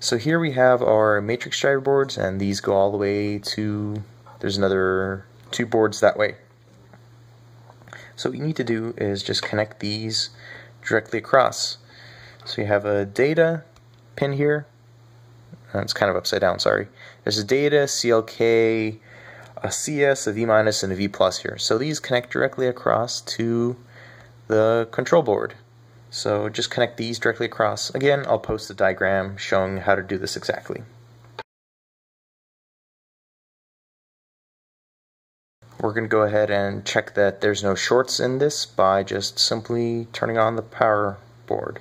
So here we have our matrix driver boards and these go all the way to, there's another two boards that way. So what you need to do is just connect these directly across. So you have a data pin here. It's kind of upside down, sorry. There's a data, CLK, a CS, a V minus, and a V plus here. So these connect directly across to the control board. So just connect these directly across. Again, I'll post a diagram showing how to do this exactly. We're going to go ahead and check that there's no shorts in this by just simply turning on the power board.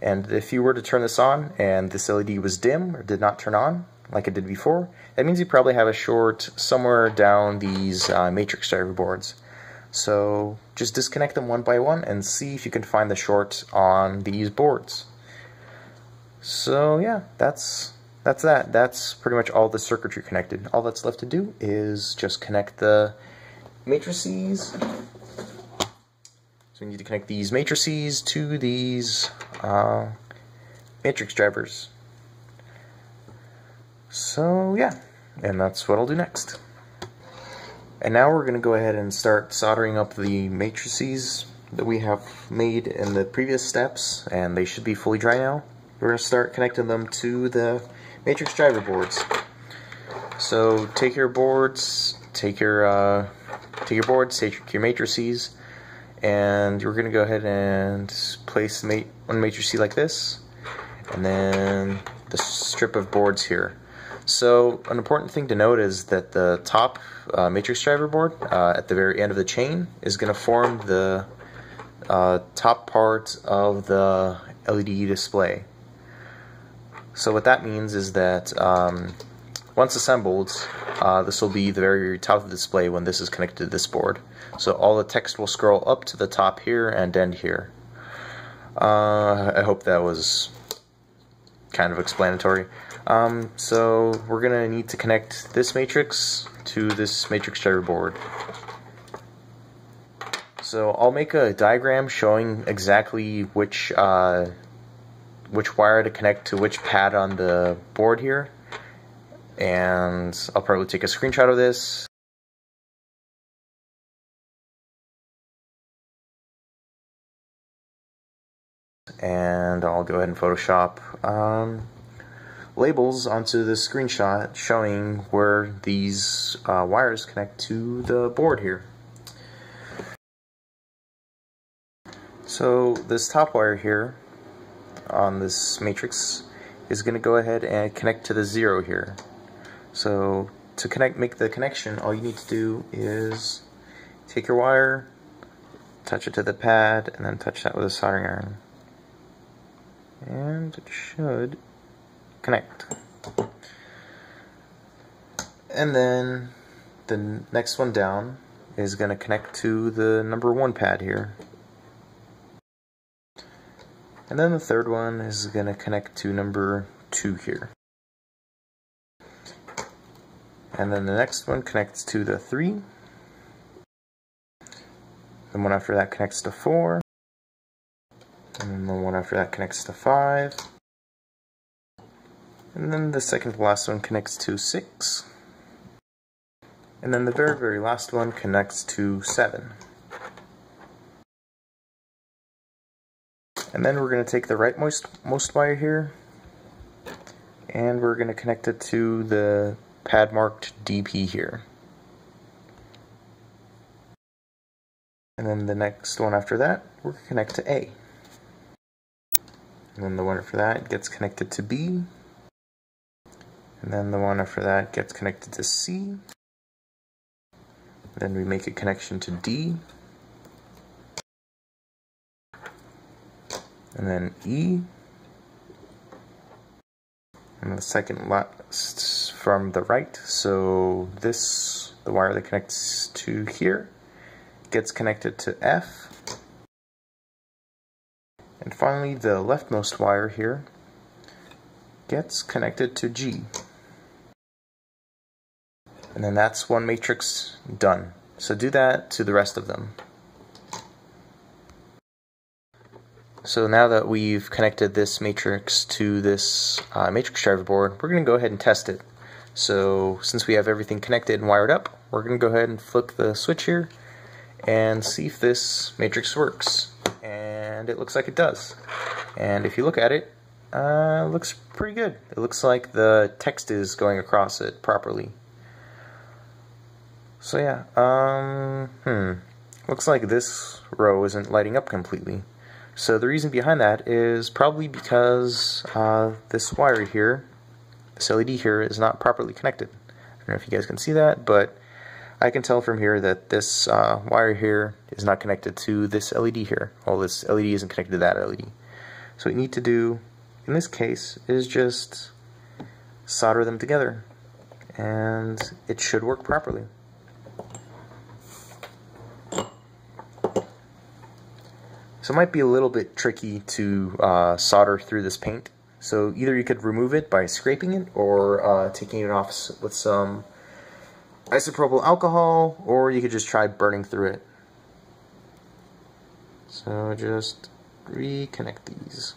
And if you were to turn this on and this LED was dim or did not turn on like it did before, that means you probably have a short somewhere down these uh, matrix driver boards. So just disconnect them one by one and see if you can find the short on these boards. So yeah, that's that's that. That's pretty much all the circuitry connected. All that's left to do is just connect the matrices. So we need to connect these matrices to these uh, matrix drivers. So yeah, and that's what I'll do next. And now we're going to go ahead and start soldering up the matrices that we have made in the previous steps, and they should be fully dry now. We're going to start connecting them to the matrix driver boards. So take your boards, take your uh, take your boards, take your matrices, and you're going to go ahead and place one matrice like this, and then the strip of boards here. So an important thing to note is that the top uh, matrix driver board uh, at the very end of the chain is going to form the uh, top part of the LED display. So what that means is that um, once assembled, uh, this will be the very top of the display when this is connected to this board. So all the text will scroll up to the top here and end here. Uh, I hope that was kind of explanatory. Um, so we're going to need to connect this matrix to this matrix driver board. So I'll make a diagram showing exactly which uh, which wire to connect to which pad on the board here. And I'll probably take a screenshot of this. And I'll go ahead and Photoshop um, labels onto the screenshot showing where these uh, wires connect to the board here. So this top wire here on this matrix is going to go ahead and connect to the zero here. So to connect, make the connection, all you need to do is take your wire, touch it to the pad, and then touch that with a soldering iron. And it should connect. And then the next one down is going to connect to the number one pad here. And then the third one is going to connect to number two here. And then the next one connects to the three. The one after that connects to four. And then the one after that connects to five. And then the second to last one connects to 6. And then the very, very last one connects to 7. And then we're going to take the rightmost most wire here, and we're going to connect it to the pad marked DP here. And then the next one after that, we're going to connect to A. And then the one after that gets connected to B. And then the one after that gets connected to C. Then we make a connection to D. And then E. And the second last from the right. So this, the wire that connects to here, gets connected to F. And finally, the leftmost wire here gets connected to G. And then that's one matrix done. So do that to the rest of them. So now that we've connected this matrix to this uh, matrix driver board, we're going to go ahead and test it. So since we have everything connected and wired up, we're going to go ahead and flick the switch here and see if this matrix works. And it looks like it does. And if you look at it, uh, it looks pretty good. It looks like the text is going across it properly. So yeah, um, hmm. Looks like this row isn't lighting up completely. So the reason behind that is probably because uh, this wire here, this LED here, is not properly connected. I don't know if you guys can see that, but I can tell from here that this uh, wire here is not connected to this LED here. Well, this LED isn't connected to that LED. So what you need to do in this case is just solder them together and it should work properly. So it might be a little bit tricky to uh, solder through this paint. So either you could remove it by scraping it or uh, taking it off with some isopropyl alcohol or you could just try burning through it. So just reconnect these.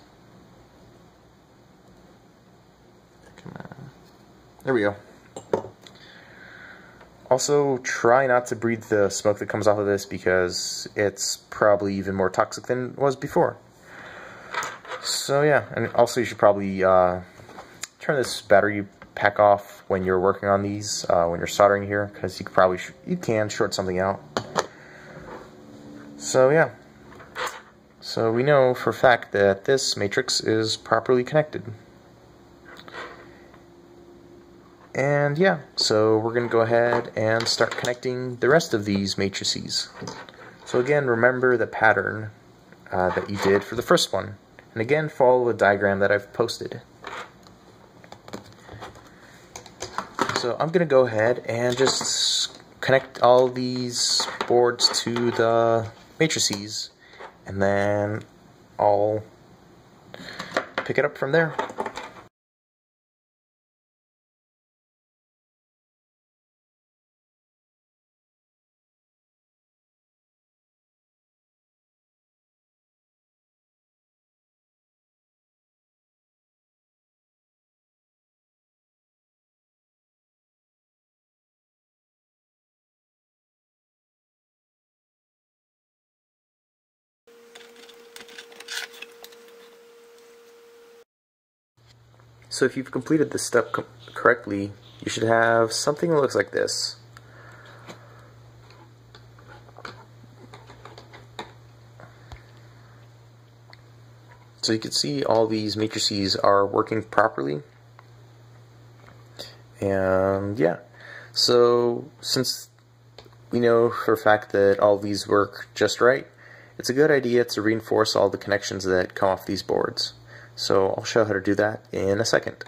Come on. There we go. Also, try not to breathe the smoke that comes off of this because it's probably even more toxic than it was before. So yeah, and also you should probably uh, turn this battery pack off when you're working on these, uh, when you're soldering here, because you probably you can short something out. So yeah, so we know for a fact that this matrix is properly connected. And yeah, so we're going to go ahead and start connecting the rest of these matrices. So again, remember the pattern uh, that you did for the first one. And again, follow the diagram that I've posted. So I'm going to go ahead and just connect all these boards to the matrices, and then I'll pick it up from there. So if you've completed this step co correctly, you should have something that looks like this. So you can see all these matrices are working properly. And yeah, so since we know for a fact that all these work just right, it's a good idea to reinforce all the connections that come off these boards. So I'll show how to do that in a second.